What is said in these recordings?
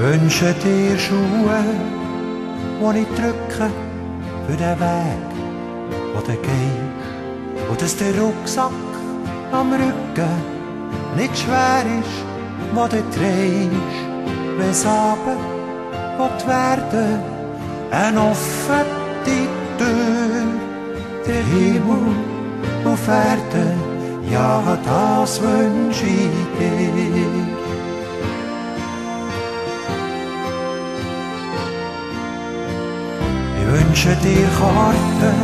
wünsche dir Schuhe, die ich drücke für den Weg, wo du gehst. Und dass der Rucksack am Rücken nicht schwer ist, wo du drehst. Wenn es aber werden, eine offene Tür, der Himmel auf Erden, ja, das wünsche ich dir. Wünsche dir Karten,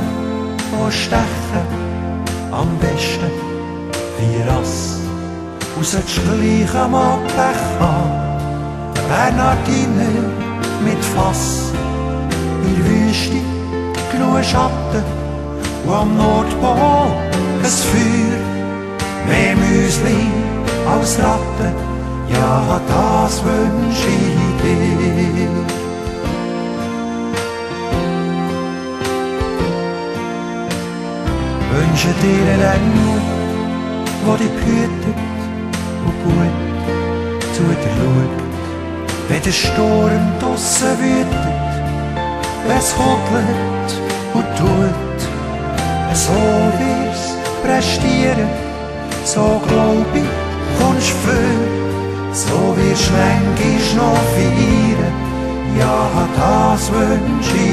die stechen, am besten wie Rass. Und sollst gleich einmal Pech haben, Bernardine mit Fass. In Wüste genug Schatten und am Nordpol ein Feuer. Mehr Müsli als Ratten, ja, das wünsche ich dir. Wünsche dir einen Engel, der dich behütet und gut zu dir schaut. Wenn der Sturm draussen wütet, wenn's hodelt und tut, so wir's prestieren, so glaub ich, kommst für, so wirst manchmal noch feiern, ja, das wünsch ich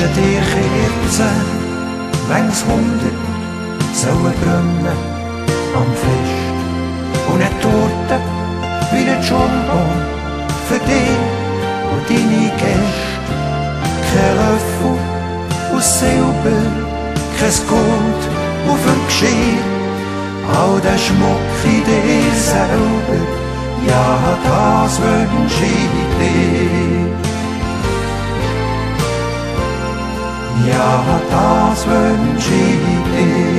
wünsche dir Kerzen, wenn's hundert sollen brennen am Fest. Und eine Torte wie ein Jumbo für dich und deine Gäste. Kein Löffel aus Silber, kein Gold auf dem Geschirr. All der Schmuck in dir selber, ja, das wünsche ich dir. Ja, das wünsche ich dir.